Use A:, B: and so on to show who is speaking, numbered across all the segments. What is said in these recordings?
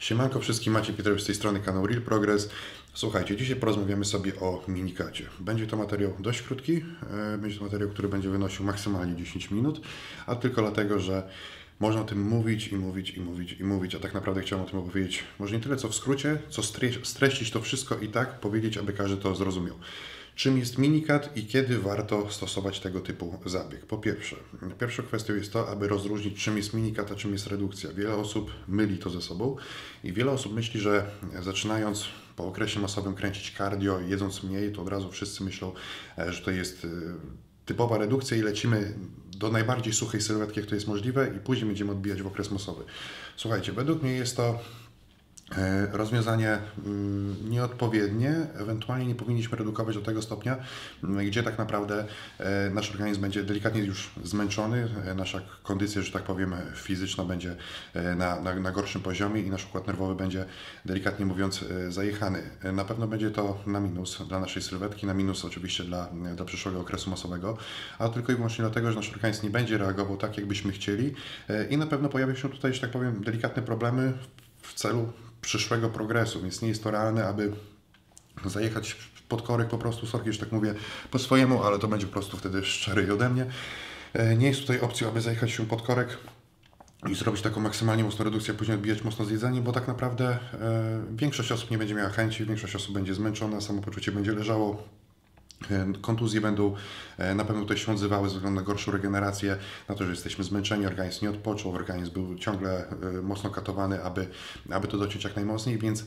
A: Siemanko wszystkim, Maciej Pietrowicz z tej strony kanał Real Progress. Słuchajcie, dzisiaj porozmawiamy sobie o minikacie. Będzie to materiał dość krótki, e, będzie to materiał, który będzie wynosił maksymalnie 10 minut, a tylko dlatego, że można o tym mówić i mówić i mówić i mówić, a tak naprawdę chciałem o tym opowiedzieć może nie tyle co w skrócie, co streścić to wszystko i tak powiedzieć, aby każdy to zrozumiał. Czym jest minikat i kiedy warto stosować tego typu zabieg? Po pierwsze, pierwszą kwestią jest to, aby rozróżnić, czym jest minikat, a czym jest redukcja. Wiele osób myli to ze sobą i wiele osób myśli, że zaczynając po okresie masowym kręcić cardio, jedząc mniej, to od razu wszyscy myślą, e, że to jest e, typowa redukcja i lecimy do najbardziej suchej sylwetki, jak to jest możliwe i później będziemy odbijać w okres masowy. Słuchajcie, według mnie jest to rozwiązanie mm, nieodpowiednie, ewentualnie nie powinniśmy redukować do tego stopnia, mm, gdzie tak naprawdę e, nasz organizm będzie delikatnie już zmęczony, e, nasza kondycja, że tak powiem, fizyczna będzie na, na, na gorszym poziomie i nasz układ nerwowy będzie delikatnie mówiąc zajechany. Na pewno będzie to na minus dla naszej sylwetki, na minus oczywiście dla, dla przyszłego okresu masowego, a tylko i wyłącznie dlatego, że nasz organizm nie będzie reagował tak, jakbyśmy chcieli i na pewno pojawią się tutaj, że tak powiem, delikatne problemy w celu przyszłego progresu, więc nie jest to realne, aby zajechać pod korek po prostu, sorki, że tak mówię po swojemu, ale to będzie po prostu wtedy szczery ode mnie. E, nie jest tutaj opcją, aby zajechać się pod korek i zrobić taką maksymalnie mocną redukcję, a później odbijać mocno z jedzeniem, bo tak naprawdę e, większość osób nie będzie miała chęci, większość osób będzie zmęczona, samopoczucie będzie leżało, kontuzje będą e, na pewno tutaj się odzywały ze względu na gorszą regenerację, na to, że jesteśmy zmęczeni, organizm nie odpoczął, organizm był ciągle e, mocno katowany, aby, aby to dociąć jak najmocniej, więc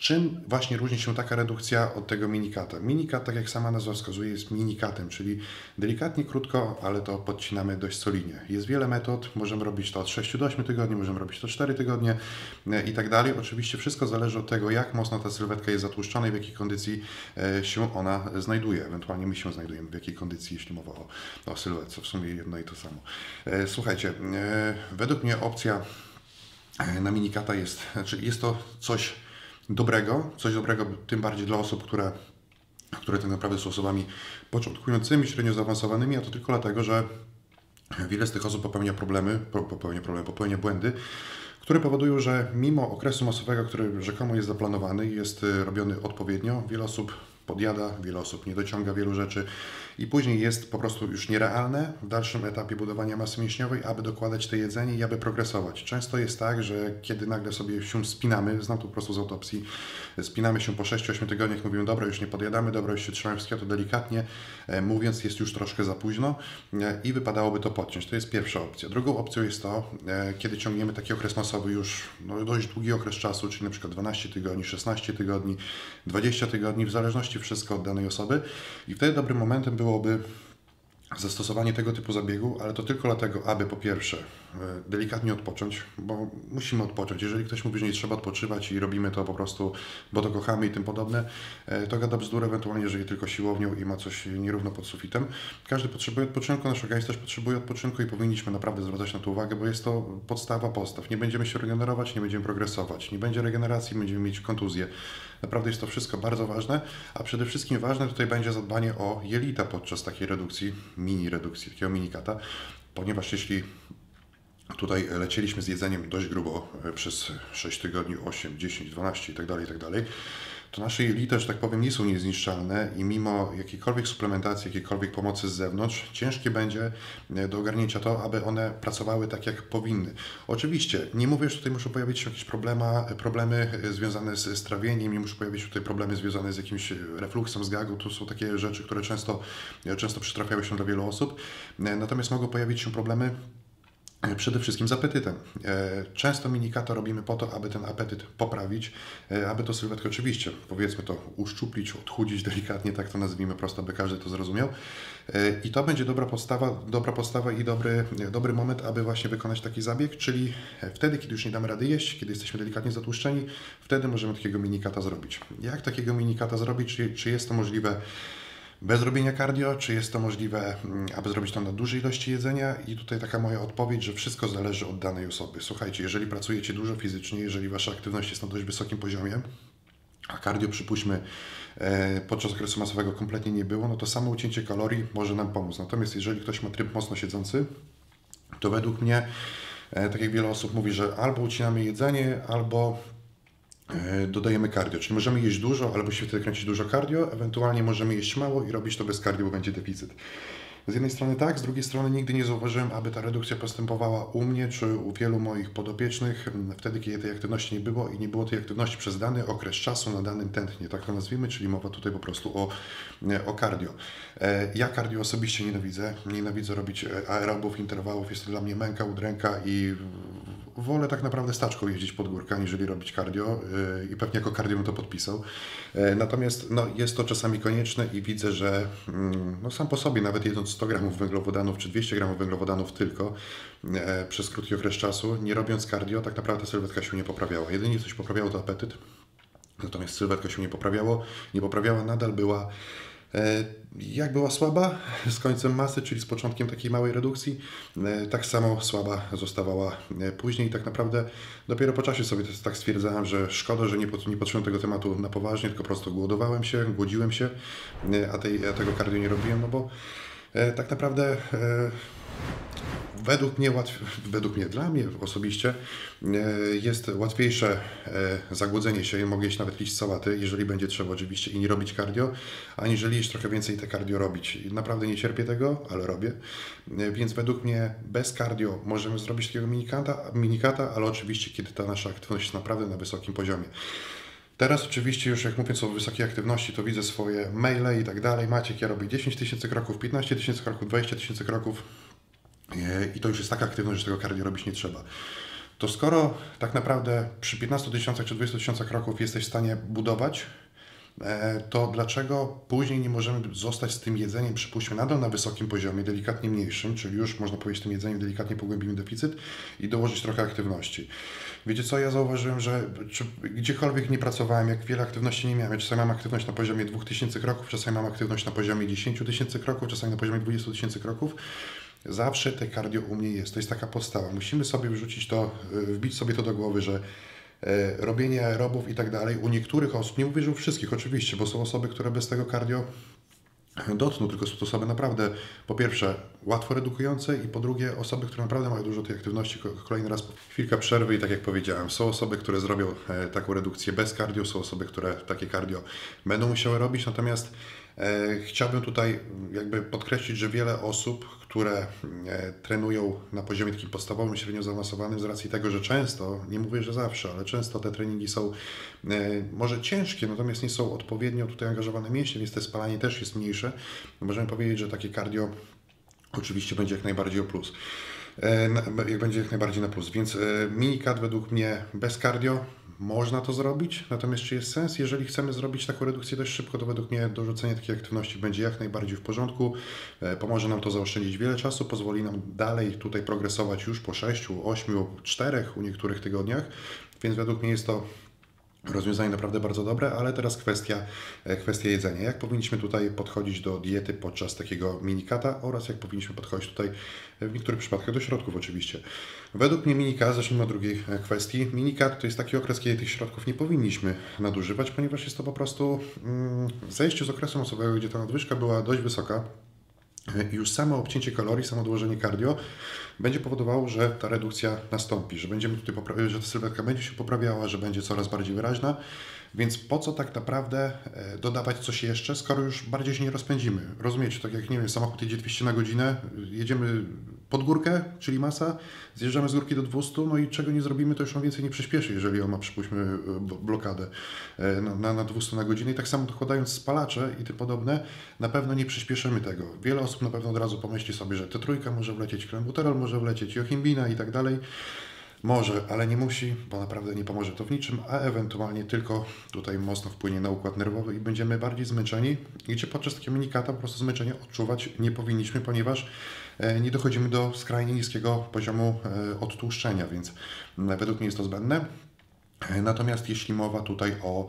A: Czym właśnie różni się taka redukcja od tego minikata? Minikat, tak jak sama nazwa wskazuje, jest minikatem, czyli delikatnie, krótko, ale to podcinamy dość solidnie. Jest wiele metod, możemy robić to od 6 do 8 tygodni, możemy robić to 4 tygodnie e, i tak dalej. Oczywiście wszystko zależy od tego, jak mocno ta sylwetka jest zatłuszczona i w jakiej kondycji e, się ona znajduje. Ewentualnie my się znajdujemy w jakiej kondycji, jeśli mowa o, o sylwetce. W sumie jedno i to samo. E, słuchajcie, według mnie opcja na minikata jest, znaczy jest to coś dobrego, coś dobrego tym bardziej dla osób, które, które tak naprawdę są osobami początkującymi, średnio zaawansowanymi, a to tylko dlatego, że wiele z tych osób popełnia problemy, popełnia problemy, popełnia błędy, które powodują, że mimo okresu masowego, który rzekomo jest zaplanowany i jest y, robiony odpowiednio, wiele osób podjada, wiele osób nie dociąga wielu rzeczy i później jest po prostu już nierealne w dalszym etapie budowania masy mięśniowej, aby dokładać te jedzenie i aby progresować. Często jest tak, że kiedy nagle sobie się spinamy, znam to po prostu z autopsji, spinamy się po 6-8 tygodniach, mówimy, dobra, już nie podjadamy, dobra, już się trzymamy wszystkiego, to delikatnie e, mówiąc, jest już troszkę za późno e, i wypadałoby to podciąć. To jest pierwsza opcja. Drugą opcją jest to, e, kiedy ciągniemy taki okres masowy już no, dość długi okres czasu, czyli na przykład 12 tygodni, 16 tygodni, 20 tygodni, w zależności wszystko od danej osoby. I wtedy dobrym momentem byłoby zastosowanie tego typu zabiegu, ale to tylko dlatego, aby po pierwsze delikatnie odpocząć, bo musimy odpocząć. Jeżeli ktoś mówi, że nie trzeba odpoczywać i robimy to po prostu, bo to kochamy i tym podobne, e, to gada bzdury, ewentualnie jeżeli tylko siłownią i ma coś nierówno pod sufitem. Każdy potrzebuje odpoczynku, nasz organizm też potrzebuje odpoczynku i powinniśmy naprawdę zwracać na to uwagę, bo jest to podstawa postaw. Nie będziemy się regenerować, nie będziemy progresować. Nie będzie regeneracji, będziemy mieć kontuzję. Naprawdę jest to wszystko bardzo ważne, a przede wszystkim ważne tutaj będzie zadbanie o jelita podczas takiej redukcji, mini redukcji, takiego minikata, ponieważ jeśli Tutaj lecieliśmy z jedzeniem dość grubo e, przez 6 tygodni, 8, 10, 12 itd., itd to nasze jelita, że tak powiem, nie są niezniszczalne i mimo jakiejkolwiek suplementacji, jakiejkolwiek pomocy z zewnątrz, ciężkie będzie e, do ogarnięcia to, aby one pracowały tak, jak powinny. Oczywiście, nie mówię, że tutaj muszą pojawić się jakieś problema, problemy e, związane z strawieniem, nie muszą pojawić się tutaj problemy związane z jakimś refluksem, z gagu, to są takie rzeczy, które często, e, często przytrafiały się dla wielu osób, natomiast mogą pojawić się problemy E, przede wszystkim z apetytem. E, często minikata robimy po to, aby ten apetyt poprawić, e, aby to sylwetkę oczywiście, powiedzmy to, uszczuplić, odchudzić delikatnie, tak to nazwijmy prosto, aby każdy to zrozumiał. I to będzie dobra podstawa, dobra podstawa i dobry, dobry moment, aby właśnie wykonać taki zabieg, czyli wtedy, kiedy już nie damy rady jeść, kiedy jesteśmy delikatnie zatłuszczeni, wtedy możemy takiego minikata zrobić. Jak takiego minikata zrobić? Czy, czy jest to możliwe? Bez robienia cardio, czy jest to możliwe, mm, aby zrobić to na dużej ilości jedzenia? I tutaj taka moja odpowiedź, że wszystko zależy od danej osoby. Słuchajcie, jeżeli pracujecie dużo fizycznie, jeżeli wasza aktywność jest na dość wysokim poziomie, a cardio przypuśćmy e, podczas okresu masowego kompletnie nie było, no to samo ucięcie kalorii może nam pomóc. Natomiast jeżeli ktoś ma tryb mocno siedzący, to według mnie, e, tak jak wiele osób mówi, że albo ucinamy jedzenie, albo dodajemy cardio, czyli możemy jeść dużo, ale musimy wtedy kręcić dużo cardio, ewentualnie możemy jeść mało i robić to bez cardio, bo będzie deficyt. Z jednej strony tak, z drugiej strony nigdy nie zauważyłem, aby ta redukcja postępowała u mnie czy u wielu moich podopiecznych wtedy, kiedy tej aktywności nie było i nie było tej aktywności przez dany okres czasu na danym tętnie, tak to nazwijmy, czyli mowa tutaj po prostu o, o cardio. E, ja cardio osobiście nienawidzę, nienawidzę robić aerobów, interwałów, jest to dla mnie męka, udręka i wolę tak naprawdę staczką jeździć pod górkę, aniżeli robić cardio yy, i pewnie jako cardio bym to podpisał. Yy, natomiast no, jest to czasami konieczne i widzę, że yy, no, sam po sobie, nawet jedząc 100 gramów węglowodanów czy 200 gramów węglowodanów tylko yy, przez krótki okres czasu, nie robiąc cardio, tak naprawdę sylwetka się nie poprawiała. Jedynie coś poprawiało to apetyt, natomiast sylwetka się nie poprawiało, nie poprawiała, nadal była jak była słaba z końcem masy, czyli z początkiem takiej małej redukcji, e, tak samo słaba zostawała e, później. Tak naprawdę dopiero po czasie sobie tak stwierdzałem, że szkoda, że nie, nie tego tematu na poważnie, tylko po prostu głodowałem się, głodziłem się, a, tej, a tego cardio nie robiłem, no bo tak naprawdę według mnie, według mnie, dla mnie osobiście e, jest łatwiejsze e, zagłodzenie się, mogę jeść nawet liść sałaty, jeżeli będzie trzeba oczywiście i nie robić cardio, aniżeli jeść trochę więcej te cardio robić. Naprawdę nie cierpię tego, ale robię, e, więc według mnie bez cardio możemy zrobić takiego minikata, minikata ale oczywiście kiedy ta nasza aktywność jest naprawdę na wysokim poziomie. Teraz oczywiście już jak mówiąc o wysokiej aktywności, to widzę swoje maile i tak dalej. Maciek, ja robię 10 tysięcy kroków, 15 tysięcy kroków, 20 tysięcy kroków i to już jest taka aktywność, że tego cardio robić nie trzeba. To skoro tak naprawdę przy 15 tysiącach czy 20 tysiącach kroków jesteś w stanie budować, e, to dlaczego później nie możemy zostać z tym jedzeniem, przypuśćmy, nadal na wysokim poziomie, delikatnie mniejszym, czyli już można powiedzieć, tym jedzeniem delikatnie pogłębimy deficyt i dołożyć trochę aktywności. Wiecie co, ja zauważyłem, że czy, gdziekolwiek nie pracowałem, jak wiele aktywności nie miałem, ja czasami mam aktywność na poziomie 2000 kroków, czasami mam aktywność na poziomie 10 tysięcy kroków, czasami na poziomie 20 tysięcy kroków, Zawsze te cardio u mnie jest. To jest taka podstawa. Musimy sobie wrzucić to, e, wbić sobie to do głowy, że e, robienie aerobów i tak dalej u niektórych osób, nie mówię, że u wszystkich oczywiście, bo są osoby, które bez tego cardio dotkną, tylko są to osoby naprawdę, po pierwsze, łatwo redukujące i po drugie, osoby, które naprawdę mają dużo tej aktywności. Kolejny raz chwilka przerwy i tak jak powiedziałem, są osoby, które zrobią e, taką redukcję bez cardio, są osoby, które takie cardio będą musiały robić, natomiast chciałbym tutaj jakby podkreślić, że wiele osób, które e, trenują na poziomie takim podstawowym, średnio zaawansowanym z racji tego, że często, nie mówię, że zawsze, ale często te treningi są e, może ciężkie, natomiast nie są odpowiednio tutaj angażowane mięśnie, więc te spalanie też jest mniejsze. Możemy powiedzieć, że takie cardio oczywiście będzie jak najbardziej o plus. E, jak będzie jak najbardziej na plus. Więc minikat według mnie bez cardio można to zrobić, natomiast czy jest sens? Jeżeli chcemy zrobić taką redukcję dość szybko, to według mnie dorzucenie takiej aktywności będzie jak najbardziej w porządku. E, pomoże nam to zaoszczędzić wiele czasu, pozwoli nam dalej tutaj progresować już po 6, 8, 4 u niektórych tygodniach, więc według mnie jest to Rozwiązanie naprawdę bardzo dobre, ale teraz kwestia, e, kwestia jedzenia. Jak powinniśmy tutaj podchodzić do diety podczas takiego minikata oraz jak powinniśmy podchodzić tutaj w niektórych przypadkach do środków oczywiście. Według mnie minika, zacznijmy od drugiej e, kwestii. Minikat to jest taki okres, kiedy tych środków nie powinniśmy nadużywać, ponieważ jest to po prostu mm, zejście z okresu masowego, gdzie ta nadwyżka była dość wysoka. Już samo obcięcie kalorii, samo dołożenie cardio będzie powodowało, że ta redukcja nastąpi, że będziemy tutaj poprawiać, że ta sylwetka będzie się poprawiała, że będzie coraz bardziej wyraźna. Więc po co tak naprawdę e, dodawać coś jeszcze, skoro już bardziej się nie rozpędzimy? Rozumiecie, tak jak nie wiem, samochód jedzie 200 na godzinę, jedziemy pod górkę, czyli masa, zjeżdżamy z górki do 200, no i czego nie zrobimy, to już on więcej nie przyspieszy, jeżeli on ma, przypuśćmy, e, blokadę e, na, na 200 na godzinę. I tak samo dokładając spalacze i tym podobne, na pewno nie przyspieszymy tego. Wiele osób na pewno od razu pomyśli sobie, że T3 może wlecieć, klembuterol może wlecieć, jochimbina i tak dalej. Może, ale nie musi, bo naprawdę nie pomoże to w niczym, a ewentualnie tylko tutaj mocno wpłynie na układ nerwowy i będziemy bardziej zmęczeni, gdzie podczas takiego minikata po prostu zmęczenie odczuwać nie powinniśmy, ponieważ e, nie dochodzimy do skrajnie niskiego poziomu e, odtłuszczenia, więc według mnie jest to zbędne. E, natomiast jeśli mowa tutaj o,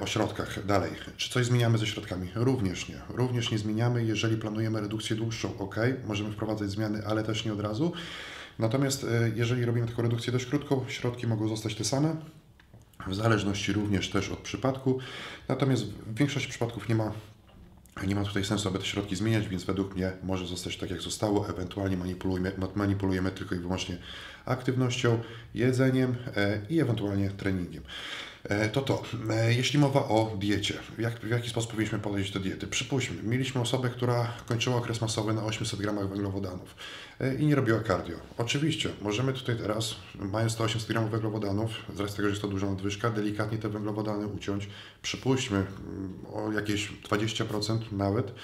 A: o środkach dalej, czy coś zmieniamy ze środkami? Również nie. Również nie zmieniamy. Jeżeli planujemy redukcję dłuższą, ok, możemy wprowadzać zmiany, ale też nie od razu. Natomiast e, jeżeli robimy taką redukcję dość krótką, środki mogą zostać te same, w zależności również też od przypadku. Natomiast w większości przypadków nie ma, nie ma tutaj sensu, aby te środki zmieniać, więc według mnie może zostać tak, jak zostało. Ewentualnie manipulujemy, manipulujemy tylko i wyłącznie aktywnością, jedzeniem e, i ewentualnie treningiem. E, to to, e, jeśli mowa o diecie, jak, w jaki sposób powinniśmy podejść do diety? Przypuśćmy, mieliśmy osobę, która kończyła okres masowy na 800 gramach węglowodanów e, i nie robiła cardio. Oczywiście, możemy tutaj teraz, mając te 800 gramów węglowodanów, z racji tego, że jest to duża nadwyżka, delikatnie te węglowodany uciąć, przypuśćmy mm, o jakieś 20% nawet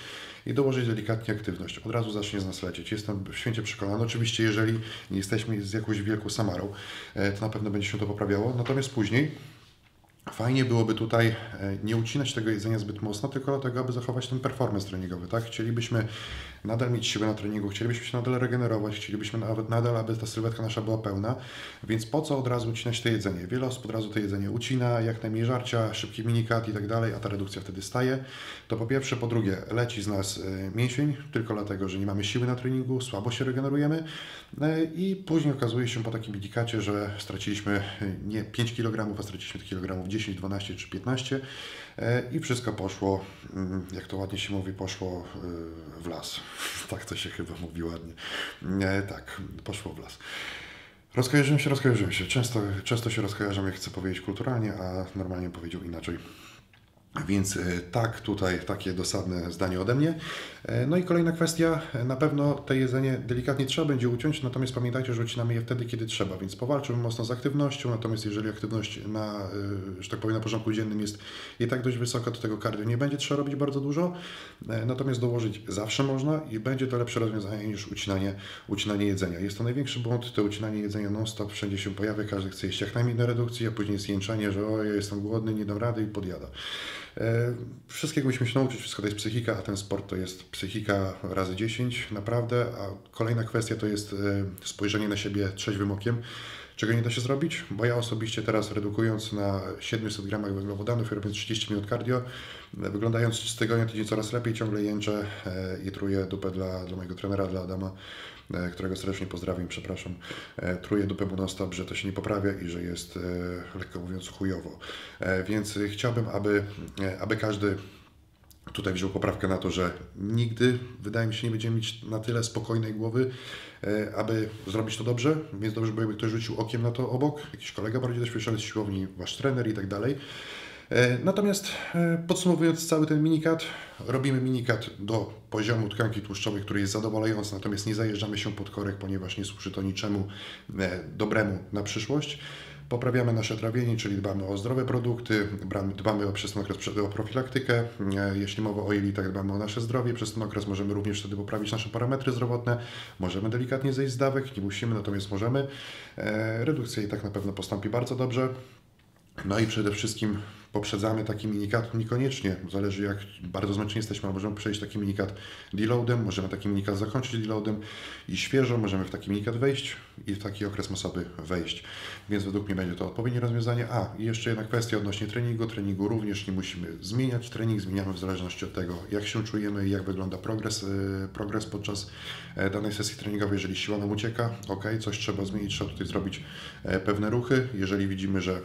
A: i dołożyć delikatnie aktywność. Od razu zacznie z nas lecieć. Jestem święcie przekonany. Oczywiście, jeżeli nie jesteśmy z jakąś wielką samarą, to na pewno będzie się to poprawiało. Natomiast później Fajnie byłoby tutaj e, nie ucinać tego jedzenia zbyt mocno, tylko dlatego, aby zachować ten performance treningowy, tak? Chcielibyśmy nadal mieć siłę na treningu, chcielibyśmy się nadal regenerować, chcielibyśmy nawet nadal, aby ta sylwetka nasza była pełna, więc po co od razu ucinać to jedzenie? Wiele osób od razu to jedzenie ucina, jak najmniej żarcia, szybki minikat i tak dalej, a ta redukcja wtedy staje. To po pierwsze, po drugie, leci z nas e, mięsień, tylko dlatego, że nie mamy siły na treningu, słabo się regenerujemy e, i później okazuje się po takim minikacie, że straciliśmy nie 5 kg, a straciliśmy kilogramów 10, 12 czy 15 e, i wszystko poszło, mm, jak to ładnie się mówi, poszło e, w las. Tak to się chyba mówi ładnie. E, tak, poszło w las. Rozkojarzyłem się, rozkojarzyłem się. Często, często się rozkojarzam, jak chcę powiedzieć kulturalnie, a normalnie powiedział inaczej. Więc e, tak, tutaj takie dosadne zdanie ode mnie. E, no i kolejna kwestia, na pewno to jedzenie delikatnie trzeba będzie uciąć, natomiast pamiętajcie, że ucinamy je wtedy, kiedy trzeba, więc powalczymy mocno z aktywnością, natomiast jeżeli aktywność na, e, że tak powiem, na porządku dziennym jest i tak dość wysoka, to tego cardio nie będzie trzeba robić bardzo dużo, natomiast dołożyć zawsze można i będzie to lepsze rozwiązanie niż ucinanie, ucinanie jedzenia. Jest to największy błąd, to ucinanie jedzenia non-stop, wszędzie się pojawia, każdy chce jeść jak najmniej na redukcji, a później jest jęczenie, że o, ja jestem głodny, nie dam rady i podjada. E, wszystkiego musimy się nauczyć, wszystko to jest psychika, a ten sport to jest psychika razy 10, naprawdę. A kolejna kwestia to jest e, spojrzenie na siebie trzeźwym okiem. Czego nie da się zrobić? Bo ja osobiście teraz redukując na 700 gramach węglowodanów i robiąc 30 minut cardio, wyglądając z tygodnia tydzień coraz lepiej, ciągle jęczę e, i truję dupę dla, dla mojego trenera, dla Adama, e, którego serdecznie pozdrawiam, przepraszam. E, truję dupę mu non że to się nie poprawia i że jest, lekko mówiąc, chujowo. Więc chciałbym, aby, aby każdy tutaj wziął poprawkę na to, że nigdy, wydaje mi się, nie będziemy mieć na tyle spokojnej głowy, aby zrobić to dobrze, więc dobrze byłoby ktoś rzucił okiem na to obok, jakiś kolega bardziej doświadczony z siłowni, wasz trener i tak dalej. E, natomiast e, podsumowując cały ten minikat, robimy minikat do poziomu tkanki tłuszczowej, który jest zadowalający, natomiast nie zajeżdżamy się pod korek, ponieważ nie służy to niczemu e, dobremu na przyszłość. Poprawiamy nasze trawienie, czyli dbamy o zdrowe produkty, dbamy o przez ten okres o profilaktykę. Jeśli mowa o jelitach, dbamy o nasze zdrowie. Przez ten okres możemy również wtedy poprawić nasze parametry zdrowotne. Możemy delikatnie zejść z dawek, nie musimy, natomiast możemy. Redukcja i tak na pewno postąpi bardzo dobrze. No i przede wszystkim poprzedzamy taki minikat, niekoniecznie, zależy jak bardzo zmęczeni jesteśmy, możemy przejść taki minikat deloadem, możemy taki minikat zakończyć deloadem i świeżo możemy w taki minikat wejść i w taki okres masowy wejść. Więc według mnie będzie to odpowiednie rozwiązanie. A, i jeszcze jedna kwestia odnośnie treningu. Treningu również nie musimy zmieniać. Trening zmieniamy w zależności od tego, jak się czujemy i jak wygląda progres, y, progres podczas e, danej sesji treningowej. Jeżeli siła nam ucieka, ok, coś trzeba zmienić, trzeba tutaj zrobić e, pewne ruchy. Jeżeli widzimy, że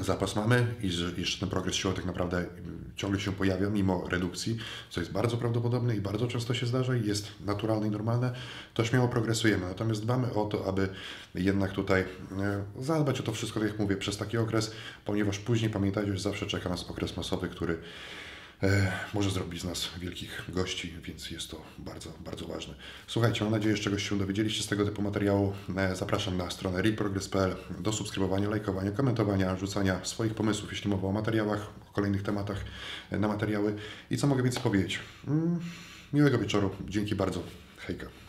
A: zapas mamy i jeszcze ten progres siłowy tak naprawdę mm, ciągle się pojawia mimo redukcji, co jest bardzo prawdopodobne i bardzo często się zdarza i jest naturalne i normalne, to śmiało progresujemy. Natomiast dbamy o to, aby jednak tutaj e, zadbać o to wszystko, tak jak mówię, przez taki okres, ponieważ później pamiętajcie, że zawsze czeka nas okres masowy, który może zrobić z nas wielkich gości, więc jest to bardzo, bardzo ważne. Słuchajcie, mam nadzieję, że czegoś się dowiedzieliście z tego typu materiału. E, zapraszam na stronę readprogress.pl do subskrybowania, lajkowania, komentowania, rzucania swoich pomysłów, jeśli mowa o materiałach, o kolejnych tematach e, na materiały. I co mogę więcej powiedzieć? Mm, miłego wieczoru. Dzięki bardzo. Hejka.